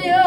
to.